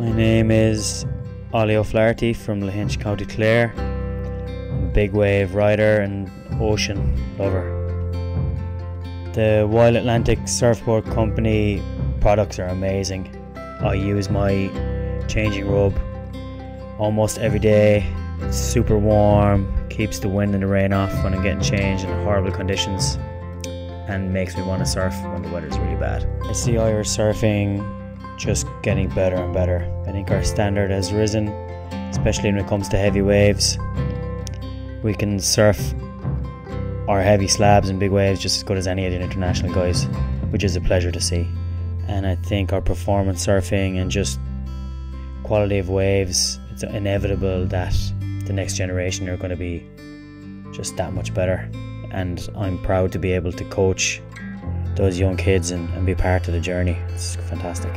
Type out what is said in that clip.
My name is Ollie O'Flaherty from Lahinch, County Clare. I'm a big wave rider and ocean lover. The Wild Atlantic Surfboard Company products are amazing. I use my changing robe almost every day. It's super warm, keeps the wind and the rain off when I'm getting changed in horrible conditions, and makes me want to surf when the weather's really bad. I see Irish surfing just getting better and better. I think our standard has risen, especially when it comes to heavy waves. We can surf our heavy slabs and big waves just as good as any of the international guys, which is a pleasure to see. And I think our performance surfing and just quality of waves, it's inevitable that the next generation are going to be just that much better. And I'm proud to be able to coach those young kids and, and be part of the journey. It's fantastic.